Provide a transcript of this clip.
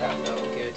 that no good.